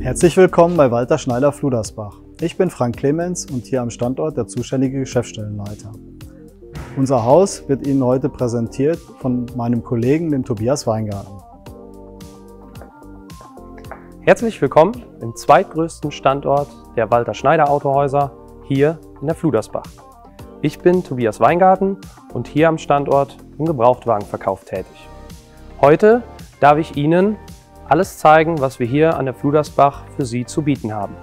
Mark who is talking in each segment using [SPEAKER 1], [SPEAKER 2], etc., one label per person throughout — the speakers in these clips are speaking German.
[SPEAKER 1] Herzlich willkommen bei Walter Schneider Fludersbach. Ich bin Frank Clemens und hier am Standort der zuständige Geschäftsstellenleiter. Unser Haus wird Ihnen heute präsentiert von meinem Kollegen, dem Tobias Weingarten.
[SPEAKER 2] Herzlich willkommen im zweitgrößten Standort der Walter Schneider Autohäuser hier in der Fludersbach. Ich bin Tobias Weingarten und hier am Standort im Gebrauchtwagenverkauf tätig. Heute darf ich Ihnen alles zeigen, was wir hier an der Fludersbach für Sie zu bieten haben.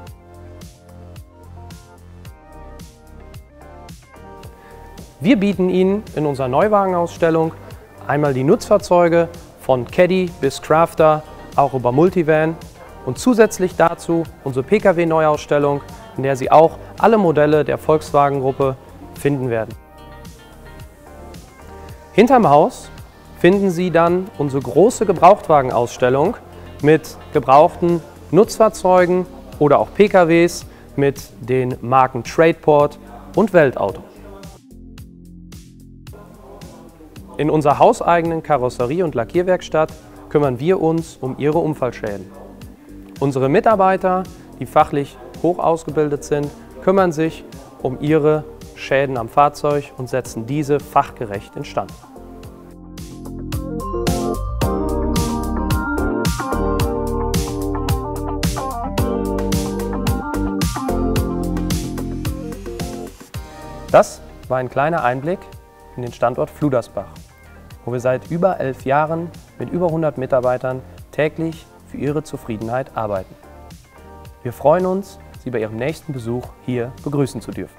[SPEAKER 2] Wir bieten Ihnen in unserer Neuwagenausstellung einmal die Nutzfahrzeuge von Caddy bis Crafter, auch über Multivan und zusätzlich dazu unsere Pkw-Neuausstellung, in der Sie auch alle Modelle der Volkswagen-Gruppe finden werden. Hinterm Haus finden Sie dann unsere große Gebrauchtwagenausstellung mit gebrauchten Nutzfahrzeugen oder auch PKWs mit den Marken Tradeport und Weltauto. In unserer hauseigenen Karosserie- und Lackierwerkstatt kümmern wir uns um Ihre Unfallschäden. Unsere Mitarbeiter, die fachlich hoch ausgebildet sind, kümmern sich um Ihre Schäden am Fahrzeug und setzen diese fachgerecht instand. Das war ein kleiner Einblick in den Standort Fludersbach, wo wir seit über elf Jahren mit über 100 Mitarbeitern täglich für Ihre Zufriedenheit arbeiten. Wir freuen uns, Sie bei Ihrem nächsten Besuch hier begrüßen zu dürfen.